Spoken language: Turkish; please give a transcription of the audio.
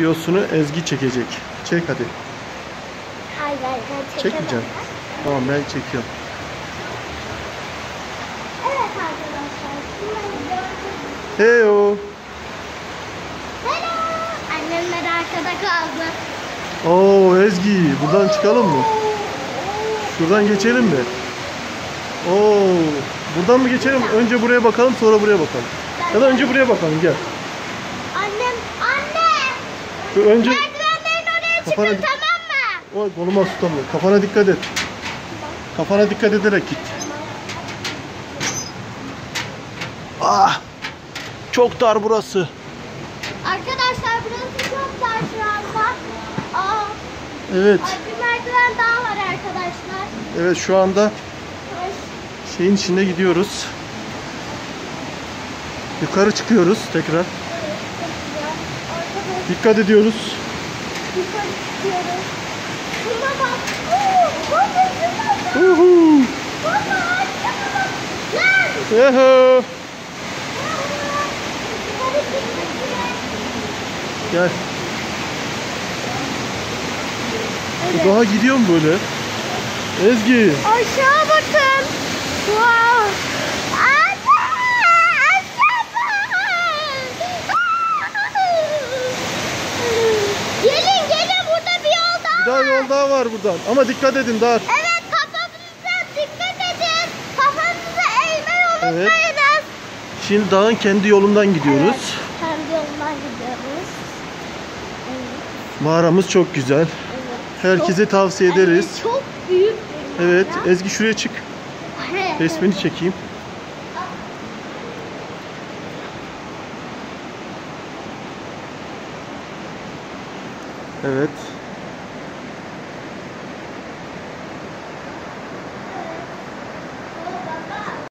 Videosunu Ezgi çekecek. Çek hadi. Hayır hayır ben. Çekmeyeceğim. Tamam ben çekiyorum. Evet arkadaşlar. Heyo. Hello. Annemler arkada kaldı. Oo Ezgi buradan çıkalım mı? Şuradan geçelim mi? Oo buradan mı geçelim? Önce buraya bakalım sonra buraya bakalım. Ya da önce buraya bakalım gel. Dur, önce Merdivenlerin oraya çıkın Kafana- tamam mı? Oy koluma tutamıyor. Kafana dikkat et. Kafana dikkat ederek git. Ah! Çok dar burası. Arkadaşlar burası çok dar şu anda. Aa, Evet. ay bir merdiven daha var arkadaşlar. Evet şu anda şeyin içinde gidiyoruz. Yukarı çıkıyoruz tekrar. Dikkat ediyoruz. yukarı çıkıyoruz. Şuna bak. Oo, baba şuna bak. Uhu. Baba şuna bak. Lan. Yuhu. Gel. Daha gidiyorum böyle. Ezgi. Aşağı bakın. Wow. Bir daha yol daha var buradan. Ama dikkat edin dar. Evet kafanıza dikkat edin. Kafanızı eğmeyi Evet. unutmayınız. Şimdi dağın kendi yolundan gidiyoruz. Evet, kendi yolundan gidiyoruz. Evet, Mağaramız çok güzel. evet. Herkese Çok- tavsiye ederiz. Evet, çok büyük bir Evet, mağara. Ezgi şuraya çık. Evet. Resmini çekeyim. Evet.